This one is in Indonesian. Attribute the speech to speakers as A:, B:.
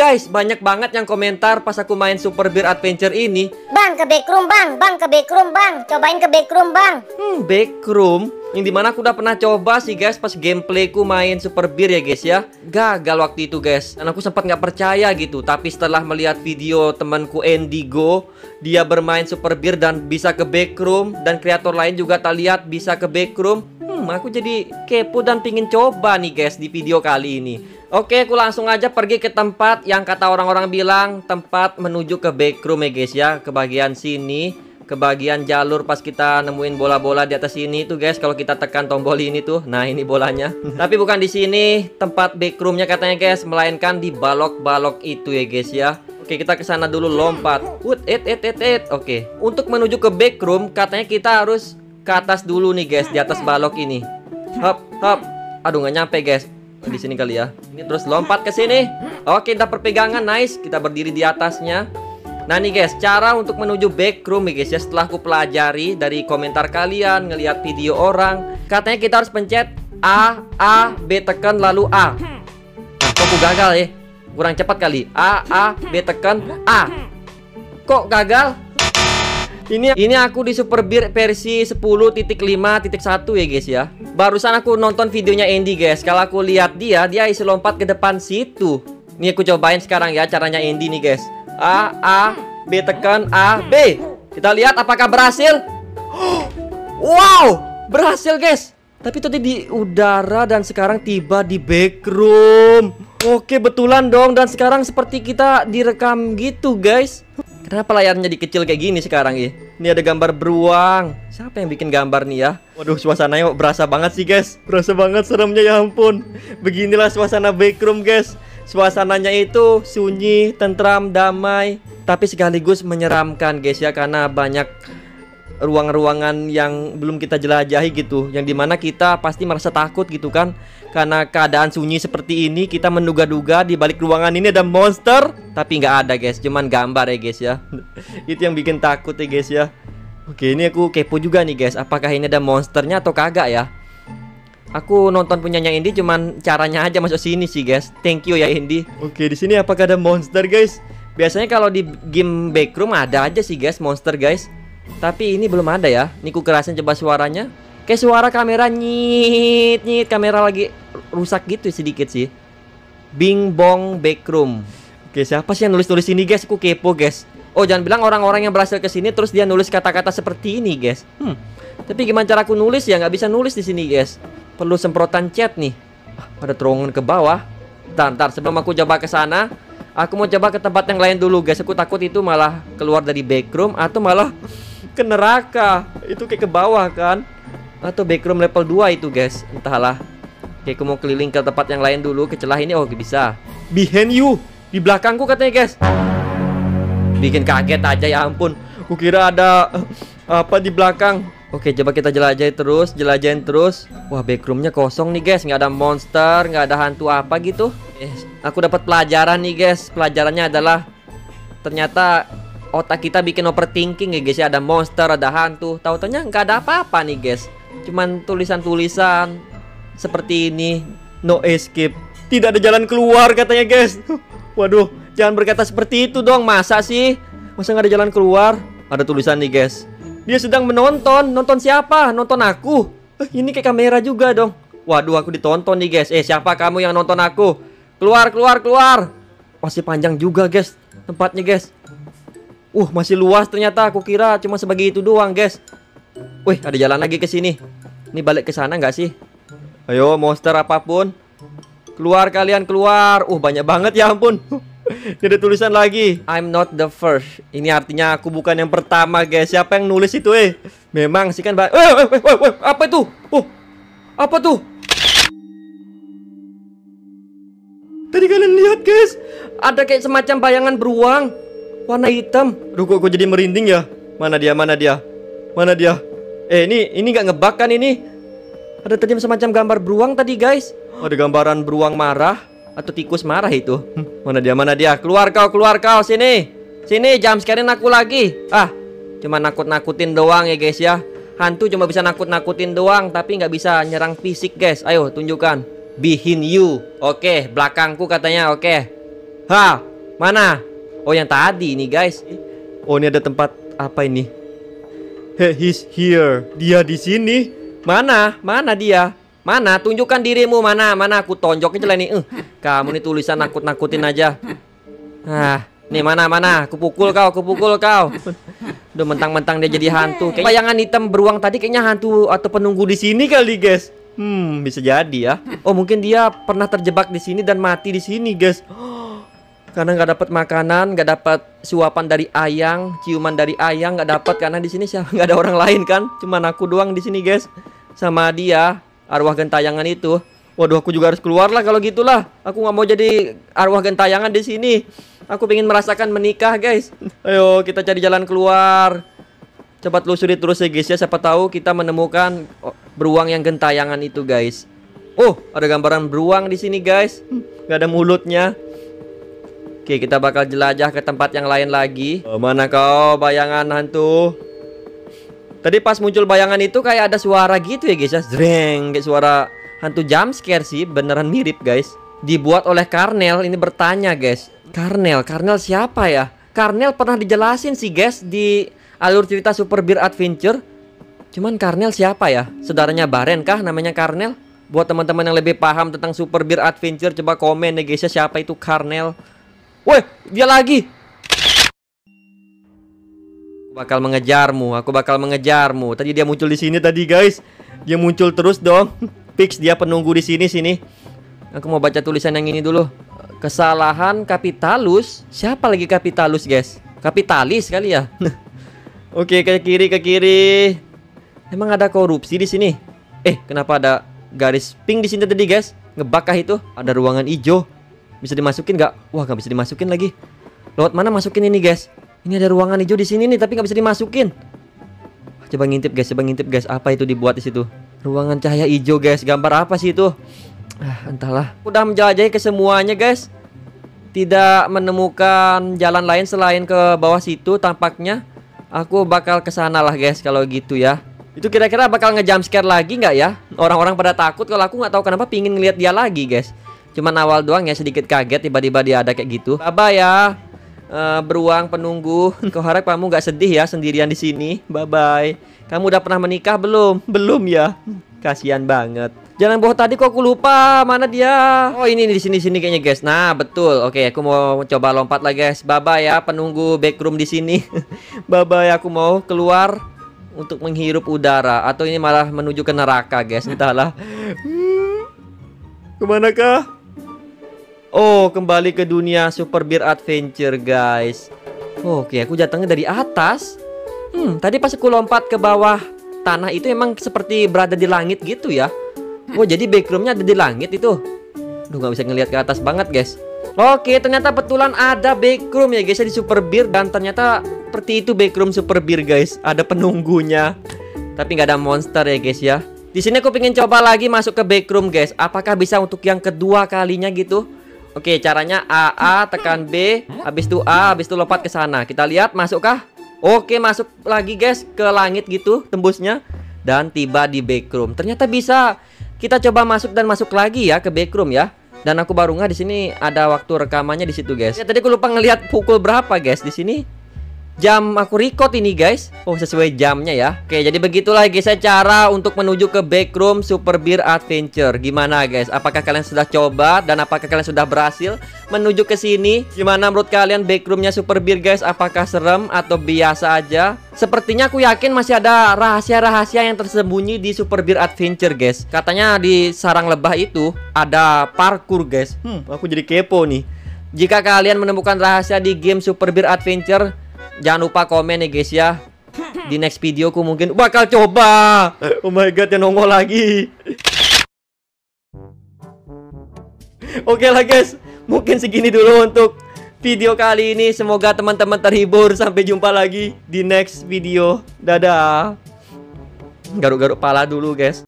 A: Guys, banyak banget yang komentar pas aku main Super Beer Adventure ini.
B: Bang, ke backroom bang, bang ke backroom bang, cobain ke backroom bang.
A: Hmm, backroom? Yang di mana aku udah pernah coba sih guys pas gameplayku main Super Beer ya guys ya. Gagal waktu itu guys. Dan aku sempat nggak percaya gitu. Tapi setelah melihat video temanku Endigo Dia bermain Super Beer dan bisa ke backroom. Dan kreator lain juga tak lihat bisa ke backroom Hmm, aku jadi kepo dan pingin coba nih guys di video kali ini. Oke, aku langsung aja pergi ke tempat yang kata orang-orang bilang Tempat menuju ke backroom ya guys ya. Ke bagian sini ke bagian jalur pas kita nemuin bola-bola di atas ini tuh guys kalau kita tekan tombol ini tuh. Nah ini bolanya. Tapi bukan di sini tempat backroomnya katanya guys melainkan di balok-balok itu ya guys ya. Oke kita ke sana dulu lompat. Wut, et, et, et, et. Oke untuk menuju ke backroom katanya kita harus ke atas dulu nih guys di atas balok ini. Hop hop. Aduh nggak nyampe guys. Di sini kali ya. Ini terus lompat ke sini. Oke kita perpegangan. Nice. Kita berdiri di atasnya. Nah nih guys, cara untuk menuju backroom nih guys ya. Setelah aku pelajari dari komentar kalian, ngelihat video orang Katanya kita harus pencet A, A, B tekan lalu A. Kok aku gagal ya? Kurang cepat kali. A, A, B tekan A. Kok gagal? Ini ini aku di Super Beer versi 10.5.1 ya guys ya. Barusan aku nonton videonya Andy guys. Kalau aku lihat dia, dia isi lompat ke depan situ. Nih aku cobain sekarang ya caranya Andy nih guys. A A B tekan A B. Kita lihat apakah berhasil. Wow, berhasil guys. Tapi tadi di udara dan sekarang tiba di backroom. Oke, betulan dong dan sekarang seperti kita direkam gitu, guys. Kenapa layarnya jadi kecil kayak gini sekarang ya? Ini ada gambar beruang. Siapa yang bikin gambar nih ya? Waduh, suasananya berasa banget sih, guys. Berasa banget seremnya ya ampun. Beginilah suasana backroom, guys. Suasananya itu sunyi, tentram, damai, tapi sekaligus menyeramkan guys ya karena banyak ruang-ruangan yang belum kita jelajahi gitu yang di mana kita pasti merasa takut gitu kan karena keadaan sunyi seperti ini kita menduga-duga di balik ruangan ini ada monster tapi nggak ada guys cuman gambar ya guys ya itu yang bikin takut ya guys ya oke ini aku kepo juga nih guys apakah ini ada monsternya atau kagak ya Aku nonton punyanya Indi cuman caranya aja masuk sini sih guys. Thank you ya Indi. Oke, di sini apakah ada monster guys? Biasanya kalau di game backroom ada aja sih guys monster guys. Tapi ini belum ada ya. Ini ku kerasin coba suaranya. Kayak suara kamera nyit nyit kamera lagi rusak gitu sedikit sih. Bing bong backroom. Oke, siapa sih yang nulis-nulis ini guys? Aku kepo guys. Oh, jangan bilang orang-orang yang berhasil ke sini terus dia nulis kata-kata seperti ini guys. Hmm. Tapi gimana cara aku nulis ya? Nggak bisa nulis di sini guys perlu semprotan cat nih. Ah, ada terowongan ke bawah. Ntar, ntar sebelum aku coba ke sana, aku mau coba ke tempat yang lain dulu, guys. Aku takut itu malah keluar dari backroom atau malah ke neraka. Itu kayak ke bawah kan? Atau backroom level 2 itu, guys. Entahlah. Oke, aku mau keliling ke tempat yang lain dulu ke celah ini. Oh, bisa. Behind you. Di belakangku katanya, guys. Bikin kaget aja ya ampun. Kukira ada apa di belakang. Oke, coba kita jelajahin terus, jelajahin terus. Wah, backroomnya kosong nih guys, nggak ada monster, nggak ada hantu apa gitu. Eh, aku dapat pelajaran nih guys. Pelajarannya adalah ternyata otak kita bikin overthinking ya guys ya. Ada monster, ada hantu. Tahu-taunya nggak ada apa-apa nih guys. Cuman tulisan-tulisan seperti ini. No escape. Tidak ada jalan keluar katanya guys. Waduh, jangan berkata seperti itu dong. Masa sih? Masa nggak ada jalan keluar? Ada tulisan nih guys dia sedang menonton. Nonton siapa? Nonton aku. Eh, ini kayak kamera juga dong. Waduh, aku ditonton nih, guys. Eh, siapa kamu yang nonton aku? Keluar, keluar, keluar. Masih panjang juga, guys. Tempatnya, guys. Uh, masih luas ternyata. Aku kira cuma sebagai itu doang, guys. Wih, ada jalan lagi ke sini. Ini balik ke sana nggak sih? Ayo, monster apa pun. Keluar kalian, keluar. Uh, banyak banget ya ampun. Ada tulisan lagi I'm not the first Ini artinya aku bukan yang pertama guys Siapa yang nulis itu eh Memang sih kan eh, eh, eh, eh, eh, Apa itu Oh Apa tuh Tadi kalian lihat guys Ada kayak semacam bayangan beruang Warna hitam Aduh kok, kok jadi merinding ya Mana dia mana dia Mana dia Eh ini ini nggak ngebak kan ini Ada tadi semacam gambar beruang tadi guys Ada gambaran beruang marah atau tikus marah itu? Mana dia? Mana dia? Keluar kau, keluar kau sini. Sini jam sekarang aku lagi. Ah, cuma nakut-nakutin doang ya guys ya. Hantu cuma bisa nakut-nakutin doang tapi nggak bisa nyerang fisik guys. Ayo tunjukkan. Behind you. Oke, belakangku katanya. Oke. Ha, Mana? Oh yang tadi ini guys. Oh ini ada tempat apa ini? Hey, he's here. Dia di sini. Mana? Mana dia? Mana? Tunjukkan dirimu mana? Mana aku tonjokin celah nih. Uh, kamu nih tulisan nakut-nakutin aja. Ah, nih mana mana? Aku pukul kau, aku pukul kau. Udah mentang-mentang dia jadi hantu. Kayak bayangan hitam beruang tadi kayaknya hantu atau penunggu di sini kali, guys. Hmm, bisa jadi ya. Oh, mungkin dia pernah terjebak di sini dan mati di sini, guys. Karena nggak dapat makanan, nggak dapat suapan dari ayang, ciuman dari ayang nggak dapat karena di sini siapa nggak ada orang lain kan, cuman aku doang di sini guys, sama dia arwah gentayangan itu. Waduh, aku juga harus keluar lah kalau gitulah. Aku nggak mau jadi arwah gentayangan di sini. Aku pengen merasakan menikah guys. Ayo kita cari jalan keluar. Coba telusuri terus ya guys ya, siapa tahu kita menemukan oh, beruang yang gentayangan itu guys. Oh, ada gambaran beruang di sini guys. Gak ada mulutnya. Oke, kita bakal jelajah ke tempat yang lain lagi. Oh, mana kau, bayangan hantu? Tadi pas muncul bayangan itu kayak ada suara gitu ya guys ya. Zreng, kayak suara hantu jump scare sih. Beneran mirip guys. Dibuat oleh Karnel. Ini bertanya guys. Karnel, Karnel siapa ya? Karnel pernah dijelasin sih guys di alur cerita Super Beer Adventure. Cuman Karnel siapa ya? Saudaranya Baren kah namanya Karnel? Buat teman-teman yang lebih paham tentang Super Beer Adventure coba komen ya guys ya siapa itu Karnel. Woi, dia lagi. Aku bakal mengejarmu, aku bakal mengejarmu. Tadi dia muncul di sini tadi, guys. Dia muncul terus dong. Fix dia penunggu di sini sini. Aku mau baca tulisan yang ini dulu. Kesalahan kapitalus. Siapa lagi kapitalus, guys? Kapitalis kali ya. Oke, ke kiri ke kiri. Emang ada korupsi di sini? Eh, kenapa ada garis pink di sini tadi, guys? Ngebakah itu? Ada ruangan hijau. Bisa dimasukin nggak? Wah, nggak bisa dimasukin lagi. Lewat mana masukin ini, guys? Ini ada ruangan hijau di sini nih, tapi nggak bisa dimasukin. Coba ngintip, guys. Coba ngintip, guys. Apa itu dibuat di situ? Ruangan cahaya hijau, guys. Gambar apa sih itu? Ah, entahlah. Udah menjelajahi ke semuanya, guys. Tidak menemukan jalan lain selain ke bawah situ tampaknya. Aku bakal ke sana lah, guys, kalau gitu ya. Itu kira-kira bakal ngejump scare lagi nggak ya? Orang-orang pada takut kalau aku nggak tahu kenapa pingin ngeliat dia lagi, guys. Cuman awal doang ya sedikit kaget tiba-tiba dia ada kayak gitu. Bye ya. Uh, beruang penunggu. Kau harap kamu gak sedih ya sendirian di sini. Bye bye. Kamu udah pernah menikah belum? Belum ya. Kasihan banget. Jangan bohong tadi kok aku lupa mana dia. Oh ini di sini sini kayaknya guys. Nah betul. Oke aku mau coba lompat lah guys. Bye bye ya penunggu backroom di sini. bye bye aku mau keluar untuk menghirup udara atau ini malah menuju ke neraka guys. Entahlah. Hmm. Ke manakah? Oh, kembali ke dunia Super Beer Adventure, guys. Oke, aku datangnya dari atas. Hmm, tadi pas aku lompat ke bawah tanah itu emang seperti berada di langit gitu ya. Oh, jadi backroomnya ada di langit itu. Duh, nggak bisa ngelihat ke atas banget, guys. Oke, ternyata betulan ada backroom ya guys ya di Super Beer dan ternyata seperti itu backroom Super Beer guys. Ada penunggunya. Tapi nggak ada monster ya guys ya. Di sini aku pengen coba lagi masuk ke backroom guys. Apakah bisa untuk yang kedua kalinya gitu? Oke, caranya A A tekan B, habis itu A, habis itu lompat ke sana. Kita lihat masukkah? Oke, masuk lagi guys ke langit gitu tembusnya dan tiba di backroom. Ternyata bisa. Kita coba masuk dan masuk lagi ya ke backroom ya. Dan aku baru nggak di sini ada waktu rekamannya di situ guys. Ya, tadi aku lupa ngelihat pukul berapa guys di sini jam aku record ini guys. Oh sesuai jamnya ya. Oke jadi begitulah guys cara untuk menuju ke backroom Super Beer Adventure. Gimana guys? Apakah kalian sudah coba dan apakah kalian sudah berhasil menuju ke sini? Gimana menurut kalian backroomnya Super Beer guys? Apakah serem atau biasa aja? Sepertinya aku yakin masih ada rahasia-rahasia yang tersembunyi di Super Beer Adventure guys. Katanya di sarang lebah itu ada parkour guys. Hmm aku jadi kepo nih. Jika kalian menemukan rahasia di game Super Beer Adventure Jangan lupa komen ya guys ya. Di next videoku mungkin bakal coba. Oh my god yang nongol lagi. Oke lah guys. Mungkin segini dulu untuk video kali ini. Semoga teman-teman terhibur. Sampai jumpa lagi di next video. Dadah. Garuk-garuk pala dulu guys